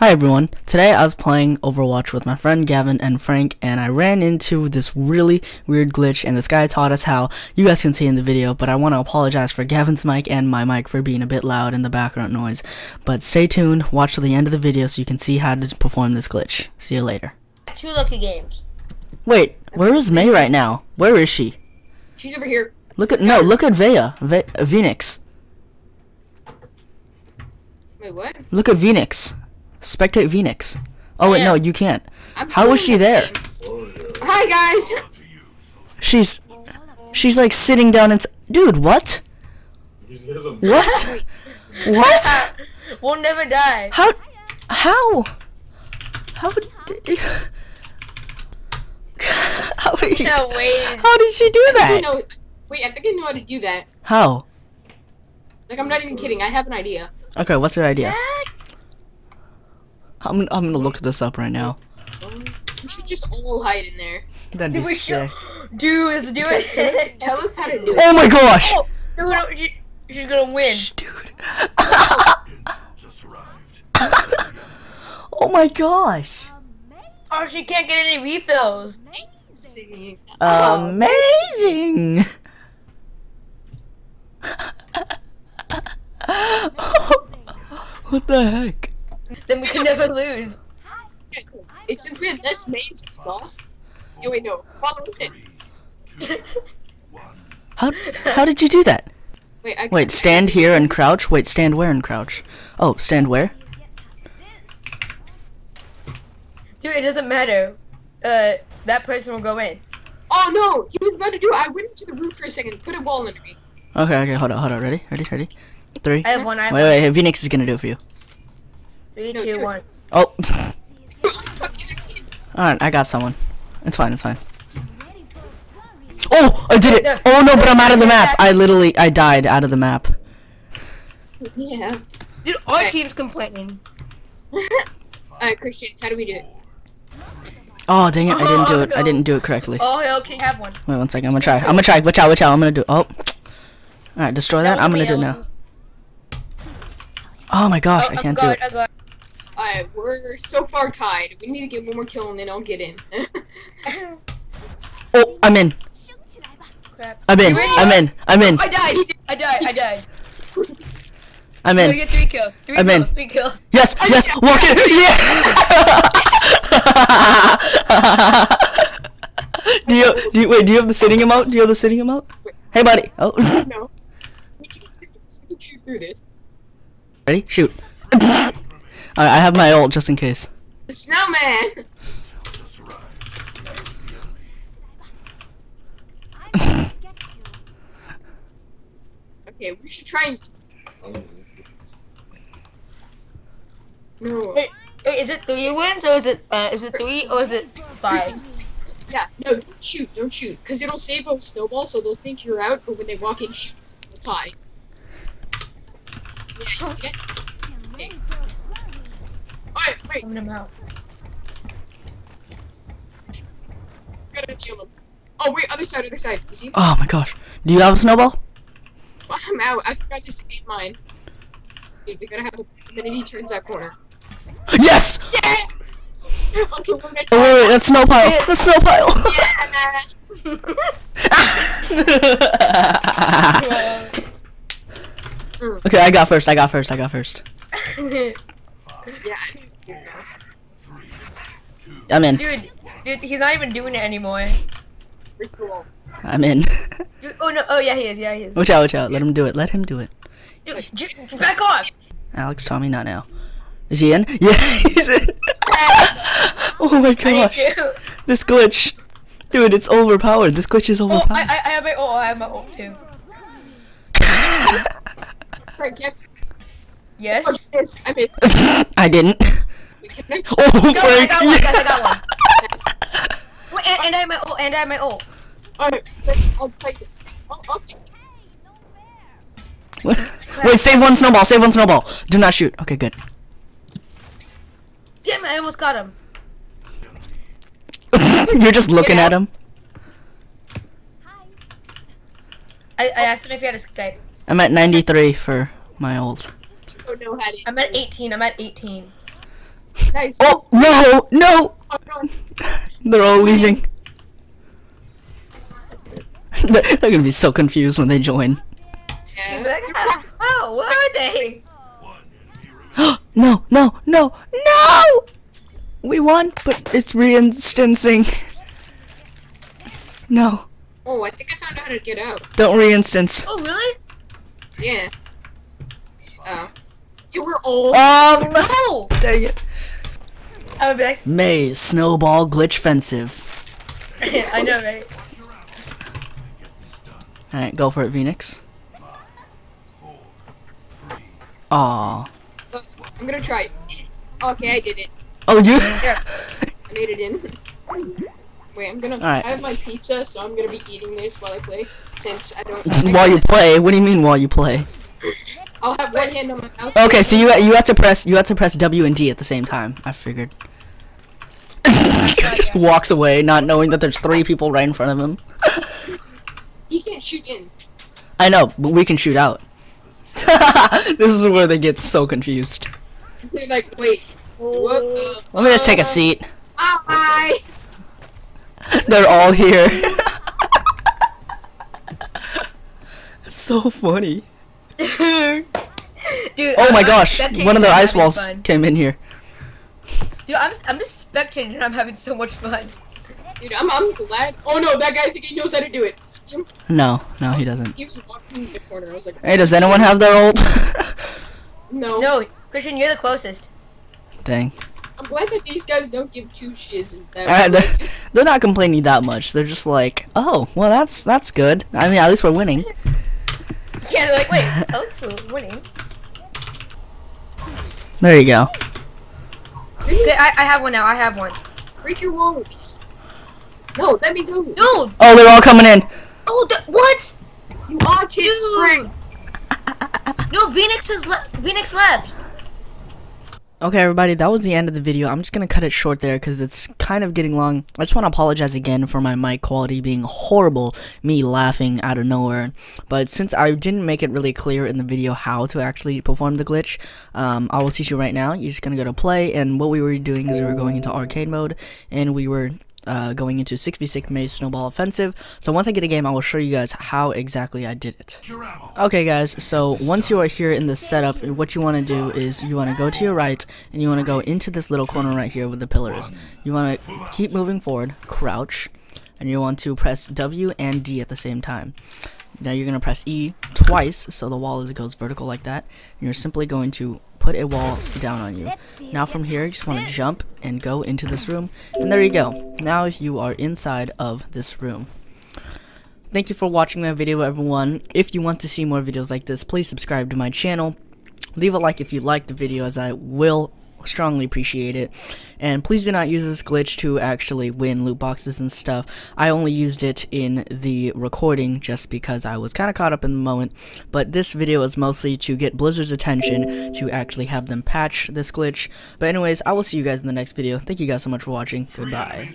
Hi everyone. Today I was playing Overwatch with my friend Gavin and Frank and I ran into this really weird glitch and this guy taught us how. You guys can see in the video, but I want to apologize for Gavin's mic and my mic for being a bit loud in the background noise. But stay tuned, watch till the end of the video so you can see how to perform this glitch. See you later. Two lucky games. Wait, where is Mei right now? Where is she? She's over here. Look at no, look at Vea, Ve Phoenix. Wait, what? Look at Phoenix. Spectate Phoenix. Oh wait, no, you can't. I'm How is she the there? games. Hi guys. She's she's like sitting down and dude, what? What? What? We'll never die. How? How? How did? How did you? No, wait. How did she do that? I that? know. Wait, I think I know how to do that. How? Like, I'm not even kidding. I have an idea. Okay, what's her idea? I'm gonna, I'm gonna look this up right now. We should just all hide in there. That'd be sick. should. Dude, let's do it. tell us, tell us how to do it. Oh my gosh, Oh, no, no, she, she's gonna win. dude! oh my gosh! Oh, she can't get any refills. See. Amazing! what the heck? Then we can never lose. Okay, cool. It's since we have this main boss. Oh wait, no. Follow it. How how did you do that? Wait, I Wait, stand here and crouch. Wait, stand where and crouch? Oh, stand where? Dude, it doesn't matter. Uh, that person will go in. Oh no, he was about to do it. I went into the roof for a second. Put a wall under me. Okay, okay, hold on, hold on. Ready, ready, ready. Three. I have one. I have Wait, one. wait. Phoenix is gonna do it for you. Three, No, two, one. Oh. I'm stuck in a kid. All right, I got someone. It's fine. It's fine. Oh, I did it. Oh no, but I'm out of the map. I literally, I died out of the map. Yeah. Dude, our Okay. team's complaining. Alright, Christian, how do we do it? Oh dang it! I didn't do Oh, it. I didn't do it correctly. Oh, hell, can you have one? Wait one second. I'm gonna try. I'm gonna try. Watch out! Watch out! I'm gonna do. Oh. All right, destroy that. was I'm gonna do it now. Oh my gosh, Oh, I I can't do it. I got Alright, we're so far tied. We need to get one more kill and then I'll get in. Oh, I'm in. Crap. I'm in. I'm in. I'm in. I died. I died. I died. I'm So we in. get three kills. Three I'm kills. in. Three kills. Yes, yes, walk in. Yeah. do you do you wait? Do you have the sitting emote? Do you have the sitting emote? Hey, buddy. Oh, no. We can shoot through this. ready? Shoot. Alright, I have my ult just in case. The snowman! Okay, we should try and. No. Wait, wait, is it three wins or is it uh, is it three or is it five? Yeah, no, don't shoot, don't shoot. Because it'll save a snowball, so they'll think you're out, but when they walk in, shoot, they'll tie. Yeah, you see it? Okay. Alright, wait, I'm them out. gotta deal them. Oh, wait, other side, other side. You see? Oh my gosh. Do you have a snowball? I'm out. I forgot to save mine. Dude, we gotta have a minute he turns that corner. Yes. Yeah! okay, we're gonna Oh wait, wait, that's snow pile. That's snow pile. okay, I got first. I got first. I got first. Yeah. I'm in. dude, dude, he's not even doing it anymore. I'm in. Dude, oh no, oh yeah, he is. Yeah, he is. watch out! Watch out! Let him do it. Let him do it. Dude, j- back off. Alex, Tommy, not now. Is he in? Yeah, he's in. oh my gosh, need you. this glitch, dude, it's overpowered. This glitch is Oh, I, overpowered. I, I have my ult. I have my ult too. Right, get Yes. oh. I'm in. I didn't. Wait, can I Oh, Go, I got one. Guys, I got one. Wait, and, and I have my ult. And I have my ult. Alright, wait, oh. I'll play this. Oh, okay. Wait, save one snowball. Save one snowball. Do not shoot. Okay, good. Damn it! I almost got him. You're just looking Yeah. at him. I, I asked him if he had a Skype. I'm at 93 for my ult. don't know how to. I'm at 18. I'm at 18. Nice. Oh no, no! Oh. They're all leaving. They're they're gonna be so confused when they join. Yeah. Like, "Ah, oh, what are they? no, no, no, no! We won, but it's reinstancing. No, Oh, I think I found out how to get out. don't reinstance. Oh, really? Yeah. Oh. You were all. Oh No! dang it. I would be like, Mei's, snowball, glitch fensive. I know, right? Alright, go for it, Phoenix. Aw. I'm gonna try. Okay, I did it. Oh, you? yeah, I made it in. Wait, I'm gonna. I have my pizza, so I'm gonna be eating this while I play. Since I don't. while you play? What do you mean while you play? I'll have one hand on my mouse. Okay, so you you have to press you have to press W and D at the same time. I figured. Just walks away, not knowing that there's three people right in front of him. He can't shoot in. I know, but we can shoot out. this is where they get so confused. They're like, wait, what the? Let me just take a seat. Hi. They're all here. it's so funny. Dude, Oh my I'm gosh, one of the ice walls fun. came in here. Dude, I'm, I'm just spectating and I'm having so much fun. Dude, I'm, I'm glad. Oh no, that guy I think he knows how to do it. No, no, he doesn't. He was walking in the corner. I was like, Hey, does anyone have their ult? no. No, Christian, you're the closest. Dang. I'm glad that these guys don't give two shizzes. That Uh, they're, they're not complaining that much. They're just like, oh, well, that's that's good. I mean, at least we're winning. Yeah, they're like, wait, oh, we're winning. There you go. Okay, I, I have one now, I have one. Break your wall, at least. No, let me go. Dude! Oh, they're all coming in. Oh, the, what? You autist Dude. friend. No, Phoenix has le- Phoenix left. Okay, everybody, that was the end of the video. I'm just gonna cut it short there because it's kind of getting long. I just want to apologize again for my mic quality being horrible, me laughing out of nowhere. But since I didn't make it really clear in the video how to actually perform the glitch, um, I will teach you right now. You're just gonna go to play, and what we were doing is we were going into arcade mode, and we were uh, going into 6v6 Mei's Snowball Offensive. So once I get a game, I will show you guys how exactly I did it. Okay guys, so once you are here in the setup, what you want to do is you want to go to your right, and you want to go into this little corner right here with the pillars. You want to keep moving forward, crouch, and you want to press W and D at the same time. Now you're going to press E twice, so the wall goes vertical like that, and you're simply going to put a wall down on you. Now from here, you just want to jump and go into this room, and there you go. Now you are inside of this room. Thank you for watching my video, everyone. If you want to see more videos like this, please subscribe to my channel. Leave a like if you like the video, as I will strongly appreciate it. And please do not use this glitch to actually win loot boxes and stuff. I only used it in the recording just because I was kind of caught up in the moment. But this video is mostly to get Blizzard's attention to actually have them patch this glitch. But anyways, I will see you guys in the next video. Thank you guys so much for watching. Goodbye.